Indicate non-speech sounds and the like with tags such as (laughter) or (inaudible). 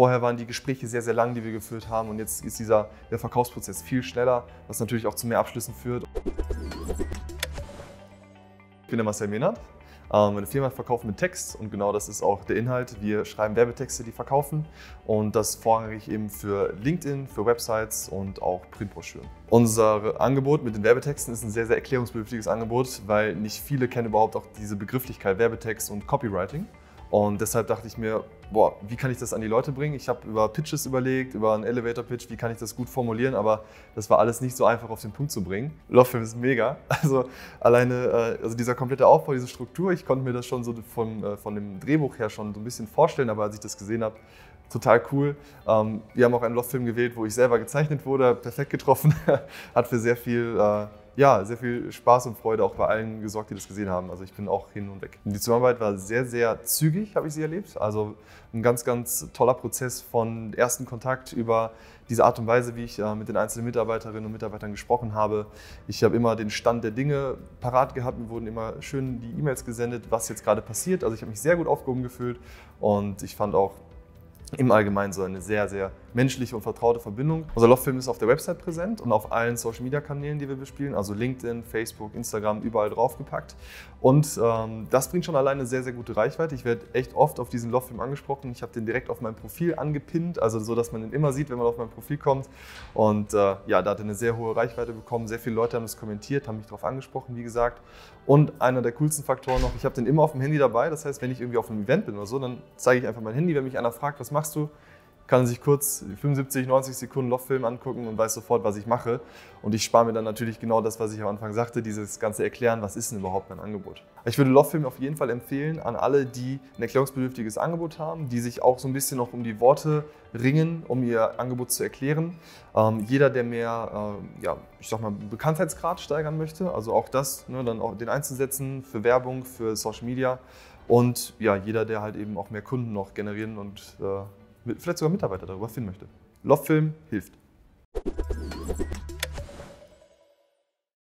Vorher waren die Gespräche sehr, sehr lang, die wir geführt haben und jetzt ist dieser der Verkaufsprozess viel schneller, was natürlich auch zu mehr Abschlüssen führt. Ich bin der Marcel Mehnert. Ähm, meine Firma verkauft mit Text und genau das ist auch der Inhalt. Wir schreiben Werbetexte, die verkaufen und das vorrangig eben für LinkedIn, für Websites und auch Printbroschüren. Unser Angebot mit den Werbetexten ist ein sehr, sehr erklärungsbedürftiges Angebot, weil nicht viele kennen überhaupt auch diese Begrifflichkeit Werbetext und Copywriting. Und deshalb dachte ich mir, boah, wie kann ich das an die Leute bringen? Ich habe über Pitches überlegt, über einen Elevator-Pitch, wie kann ich das gut formulieren, aber das war alles nicht so einfach auf den Punkt zu bringen. Lovefilm ist mega. (laughs) Also alleine, äh, also dieser komplette Aufbau, diese Struktur, ich konnte mir das schon so von, äh, von dem Drehbuch her schon so ein bisschen vorstellen, aber als ich das gesehen habe, total cool. Ähm, wir haben auch einen Loftfilm gewählt, wo ich selber gezeichnet wurde, perfekt getroffen, (laughs) hat für sehr viel äh, ja, sehr viel Spaß und Freude auch bei allen gesorgt, die das gesehen haben. Also ich bin auch hin und weg. Die Zusammenarbeit war sehr, sehr zügig, habe ich sie erlebt. Also ein ganz, ganz toller Prozess von ersten Kontakt über diese Art und Weise, wie ich äh, mit den einzelnen Mitarbeiterinnen und Mitarbeitern gesprochen habe. Ich habe immer den Stand der Dinge parat gehabt. Mir wurden immer schön die E-Mails gesendet, was jetzt gerade passiert. Also ich habe mich sehr gut aufgehoben gefühlt und ich fand auch im Allgemeinen so eine sehr, sehr menschliche und vertraute Verbindung. Unser Loftfilm ist auf der Website präsent und auf allen Social Media Kanälen, die wir bespielen, also LinkedIn, Facebook, Instagram, überall draufgepackt. Und ähm, das bringt schon alleine sehr, sehr gute Reichweite. Ich werde echt oft auf diesen Loftfilm angesprochen. Ich habe den direkt auf meinem Profil angepinnt, also so, dass man ihn immer sieht, wenn man auf mein Profil kommt. Und äh, ja, da hat er eine sehr hohe Reichweite bekommen. Sehr viele Leute haben das kommentiert, haben mich darauf angesprochen, wie gesagt. Und einer der coolsten Faktoren noch, ich habe den immer auf dem Handy dabei. Das heißt, wenn ich irgendwie auf einem Event bin oder so, dann zeige ich einfach mein Handy. Wenn mich einer fragt, was machst du? Kann sich kurz 75, 90 Sekunden Lochfilm angucken und weiß sofort, was ich mache. Und ich spare mir dann natürlich genau das, was ich am Anfang sagte, dieses ganze Erklären, was ist denn überhaupt mein Angebot. Ich würde Lochfilm auf jeden Fall empfehlen an alle, die ein erklärungsbedürftiges Angebot haben, die sich auch so ein bisschen noch um die Worte ringen, um ihr Angebot zu erklären. Ähm, jeder, der mehr, äh, ja, ich sag mal, Bekanntheitsgrad steigern möchte, also auch das, ne, dann auch den einzusetzen für Werbung, für Social Media. Und ja, jeder, der halt eben auch mehr Kunden noch generieren und äh, vielleicht sogar Mitarbeiter darüber finden möchte. Loftfilm hilft.